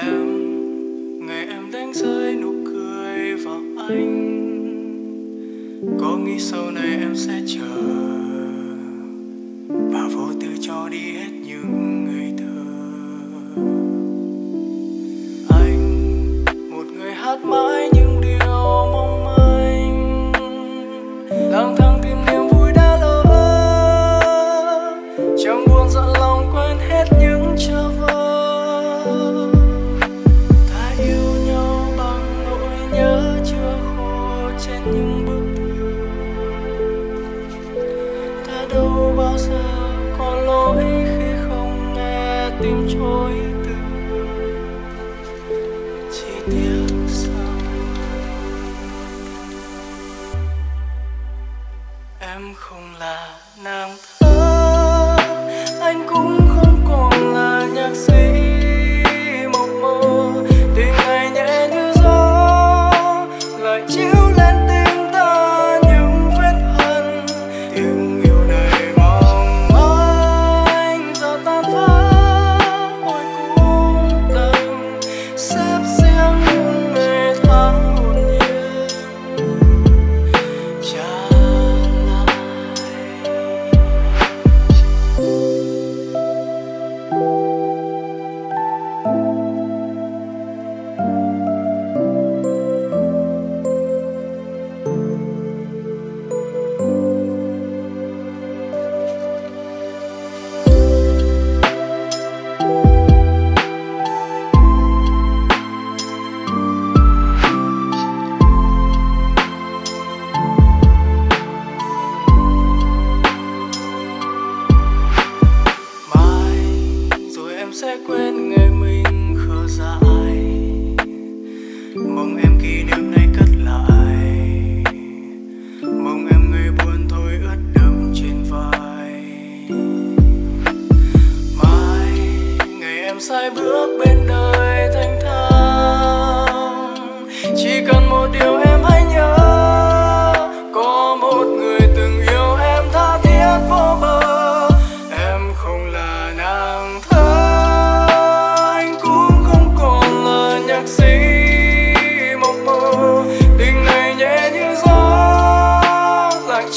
em, ngày em đánh rơi nụ cười vào anh. Có nghĩ sau này em sẽ chờ và vô tư cho đi hết những ngày thơ. Anh, một người hát mãi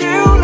you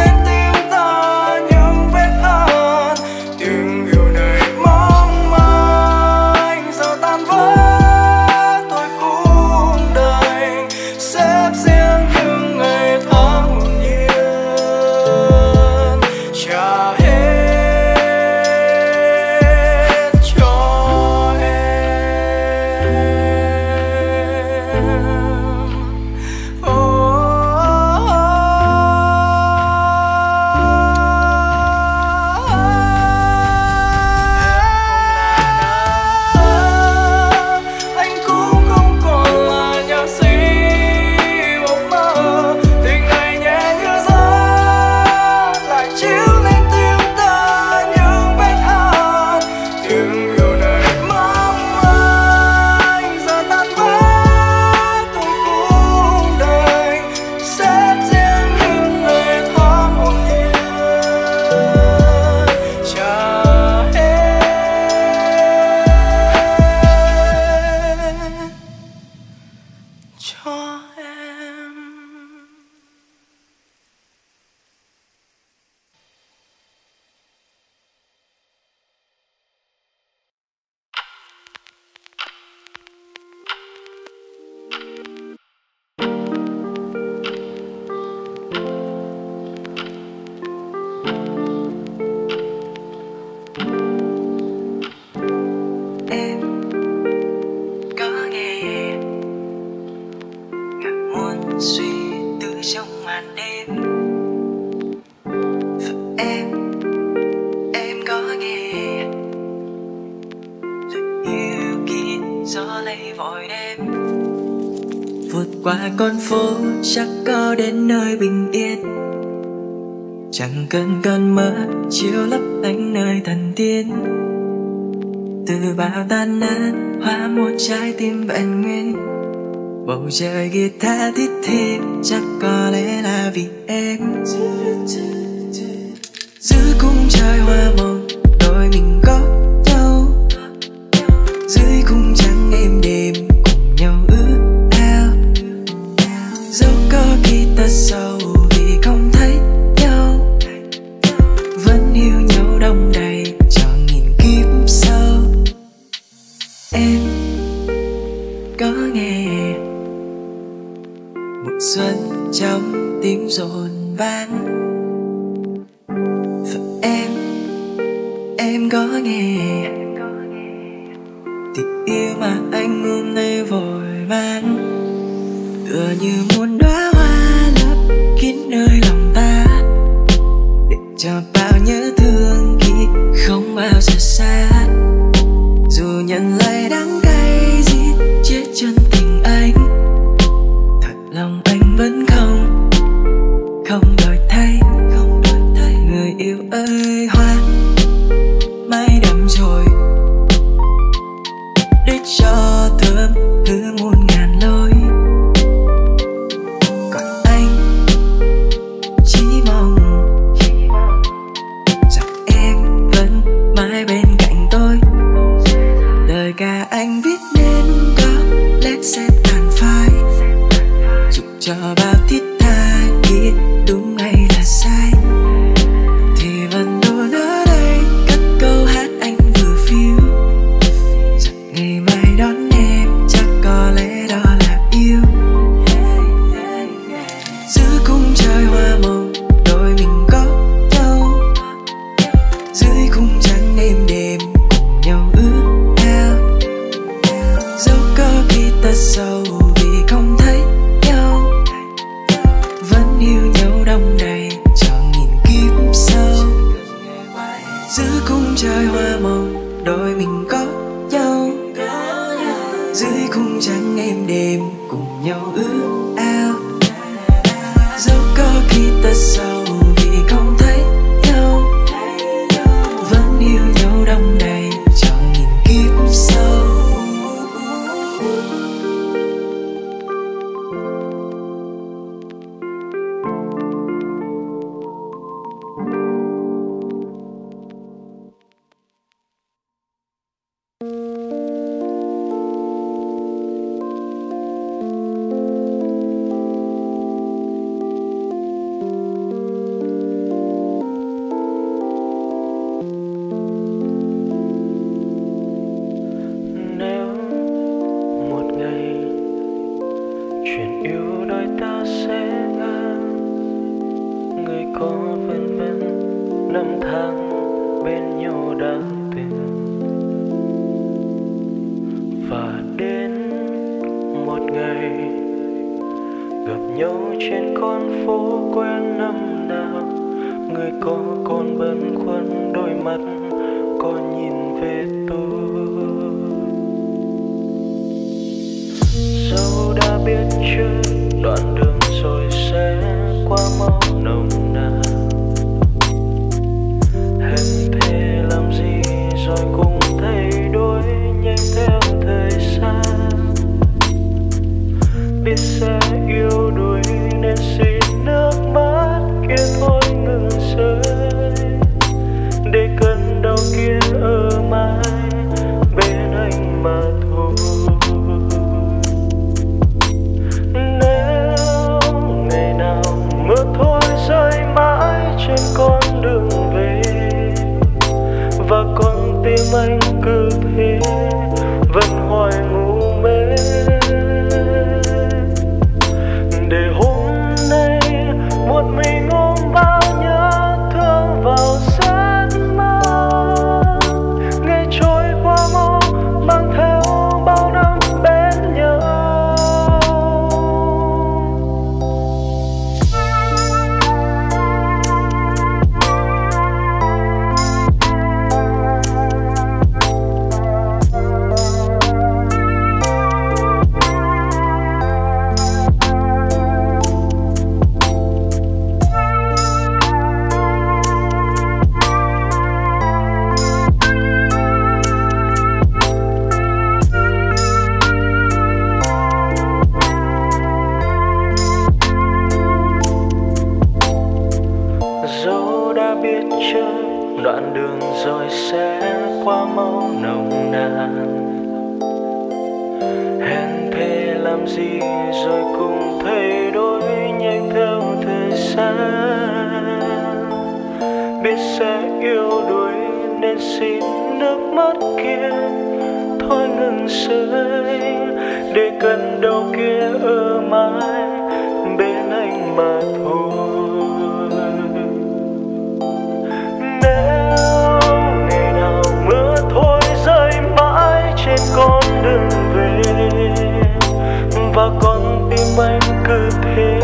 chắc có đến nơi bình yên. Chẳng cần cơn mơ, chiếu lấp anh nơi thần tiên. Từ bao tan nát, hóa một trái tim vẹn nguyên. Bầu trời guitar thiết thế chắc có lẽ là vì em. Giữ cung trời hoa mộng có nghe. Một xuân trong tiếng rộn vang. Và em em có nghe. Tình yêu mà anh hôm nay vội mang tựa như muốn 会幻梦 bên nhau đang từng và đến một ngày gặp nhau trên con phố quen năm nào. Người có con băn khoăn đôi mắt, có nhìn về tôi. Dẫu đã biết chưa đoạn đường rồi sẽ qua mau nồng đường rồi sẽ qua màu nồng nàn. Hẹn thề làm gì rồi cùng thay đổi nhanh theo thời gian. Biết sẽ yêu đuối nên xin nước mắt kia, thôi ngừng rơi để cần đâu kia ở mãi đường về và con tim anh cứ thế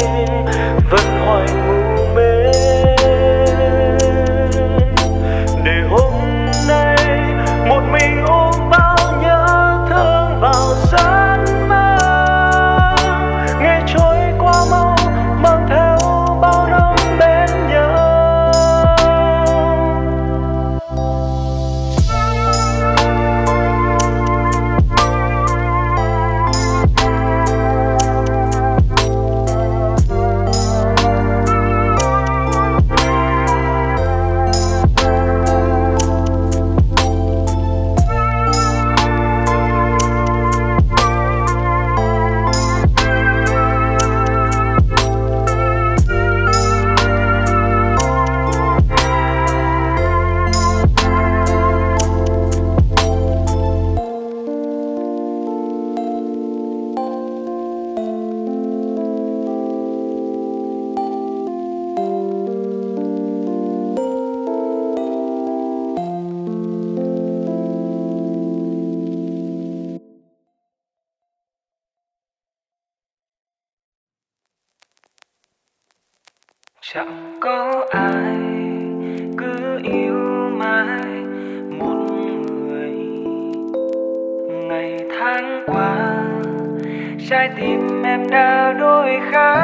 trái tim em đã đổi khác.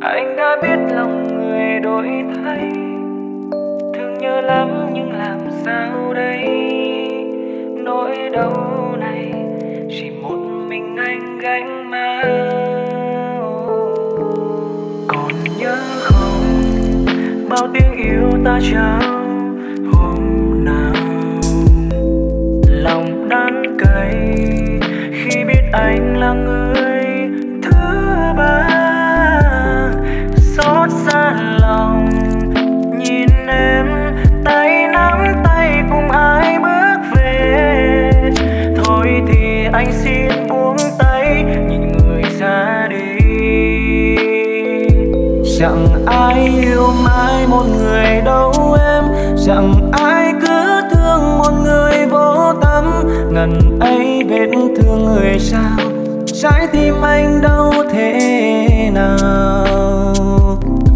Anh đã biết lòng người đổi thay. Thương nhớ lắm nhưng làm sao đây? Nỗi đau này chỉ một mình anh gánh mang còn nhớ không? Bao tiếng yêu ta trao chẳng ai cứ thương một người vô tâm, ngần ấy vết thương người sao? Trái tim anh đâu thế nào?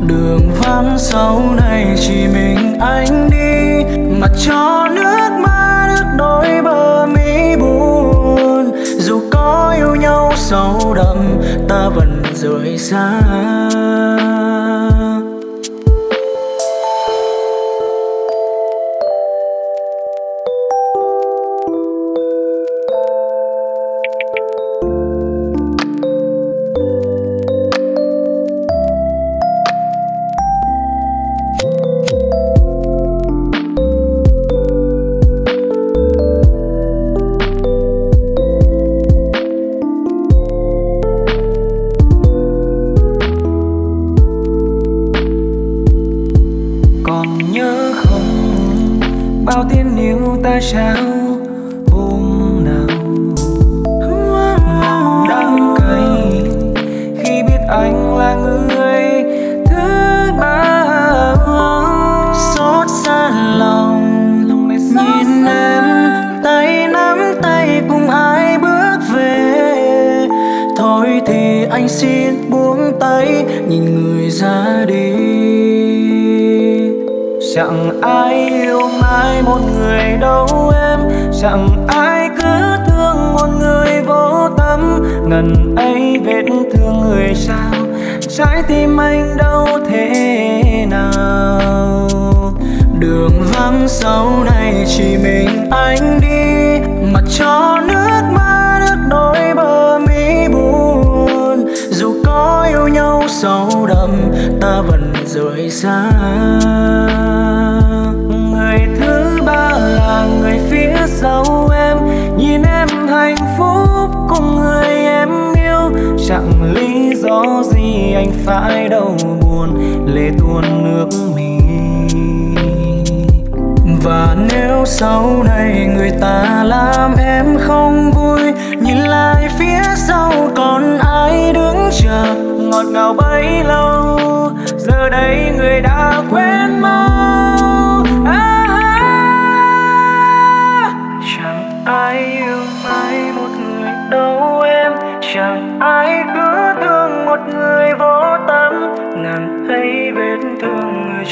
Đường vắng sau này chỉ mình anh đi mặt cho nước mắt nước đôi bờ mi buồn. Dù có yêu nhau sâu đậm, ta vẫn rời xa. Còn nhớ không? Bao tiếng yêu ta trao chẳng ai yêu mãi một người đâu em. Chẳng ai cứ thương một người vô tâm. Ngần ấy vết thương người sao? Trái tim anh đâu thế nào? Đường vắng sau này chỉ mình anh đi. Mặt cho nước mắt, nước đôi bờ mi buồn. Dù có yêu nhau sâu đậm, ta vẫn rời xa. Dấu em, nhìn em hạnh phúc cùng người em yêu. Chẳng lý do gì anh phải đau buồn, lệ tuôn nước mi. Và nếu sau này người ta làm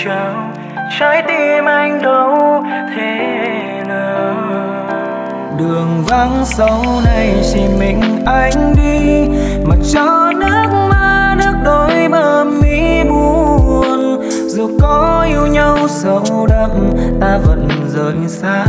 trao trái tim anh đâu thế nào đường vắng sau này chỉ mình anh đi mà cho nước mắt nước đôi bờ mi buồn. Dù có yêu nhau sâu đậm, ta vẫn rời xa.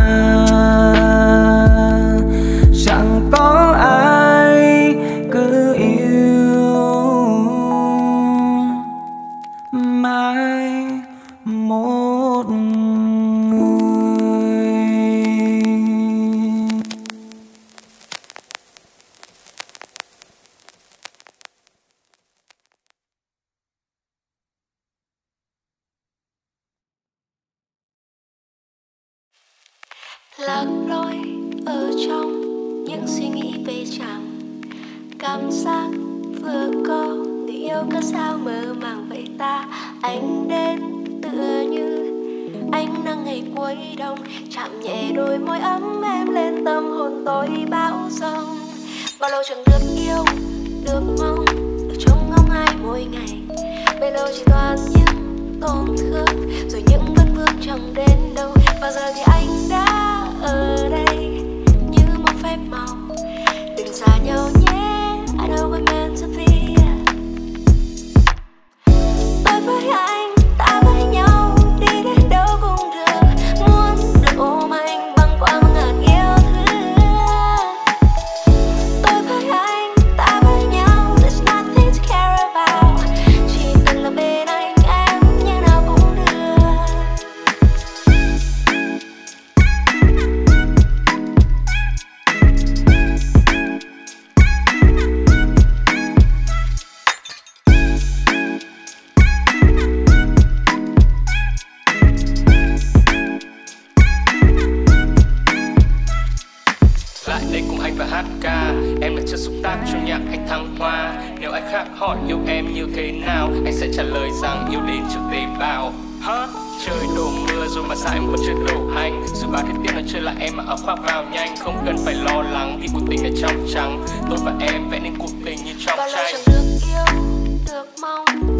vừa có người yêu cớ sao mơ màng vậy ta? Anh đến tựa như anh nắng ngày cuối đông, chạm nhẹ đôi môi ấm em lên tâm hồn tôi bão giông bao lâu chẳng được yêu, được mong, được trông ngóng ai mỗi ngày. Bây lâu chỉ toàn những tổn thương, rồi những cơn vương chẳng đến đâu. Bao giờ thì anh đã trời đổ mưa rồi mà sao em vẫn chưa đổ anh Dù bao thời tiết nó chơi là em mà áo khoác vào nhanh Không cần phải lo lắng khi cuộc tình là trong trắng. Tôi và em vẽ nên cuộc tình như trong tranh. được yêu, được mong.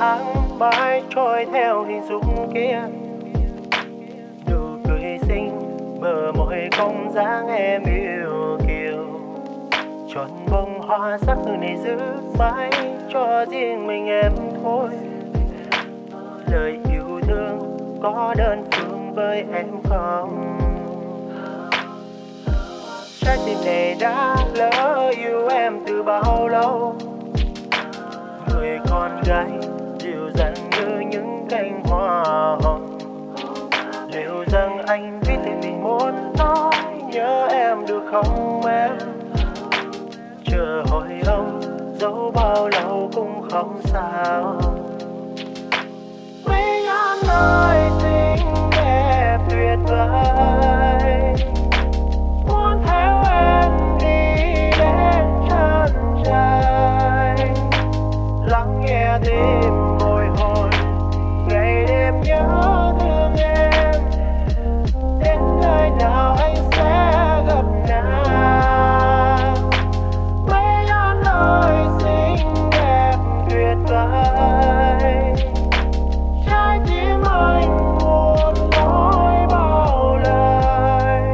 tháng mãi trôi theo hình dung kia. Nụ cười xinh bờ môi công dáng em yêu kiều. Chọn bông hoa sắc này giữ mãi cho riêng mình em thôi. Lời yêu thương có đơn phương với em không? Trái tim này đã lỡ yêu em từ bao lâu? Người con gái cánh hoa hồng. Liệu rằng anh biết thứ mình muốn nói nhớ em được không em? Chờ hồi âm dẫu bao lâu cũng không sao. Mấy anh ơi xinh đẹp tuyệt vời. Muốn theo em đi đến chân trời. Lắng nghe tim 要